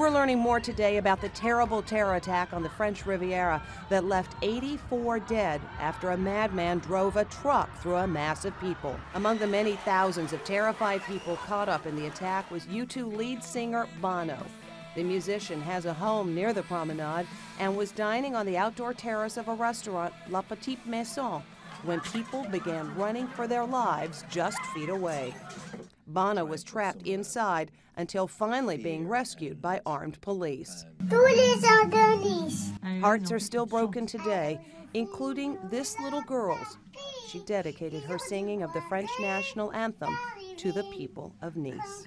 We're learning more today about the terrible terror attack on the French Riviera that left 84 dead after a madman drove a truck through a mass of people. Among the many thousands of terrified people caught up in the attack was U2 lead singer Bono. The musician has a home near the promenade and was dining on the outdoor terrace of a restaurant, La Petite Maison, when people began running for their lives just feet away. Bono was trapped inside until finally being rescued by armed police. Hearts are still broken today, including this little girl's. She dedicated her singing of the French national anthem to the people of Nice.